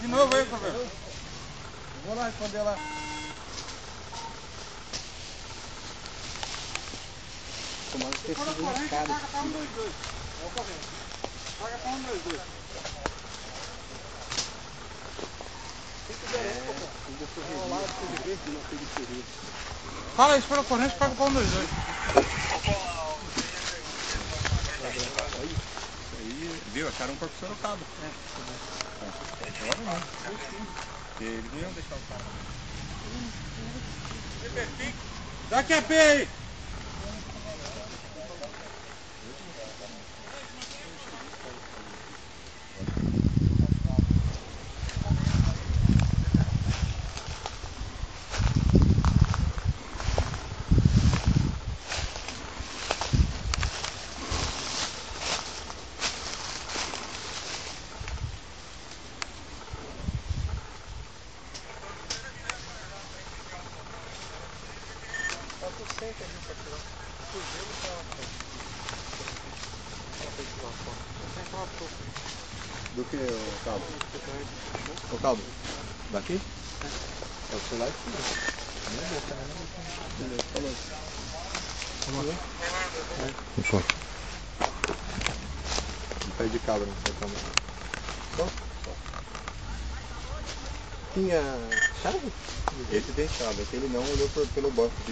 De novo aí, Covelo. Vou lá responder lá. Tomara que uma gente, cara. paga pra um, dois, dois. É o Covelo. Paga pra um, dois, dois. Fala isso para o corrente, paga pra um, dois, dois. Aí, viu? Acharam um corpo de Sorocaba. Não. Eles não iam deixar o cara. É aí. Do que, o cabo? O cabo? Daqui? É o celular que Beleza, falou. Vamos lá. Um pé de cabra no seu câmera. Só? Só. Tinha chave? Esse tem chave, aquele não olhou pelo banco.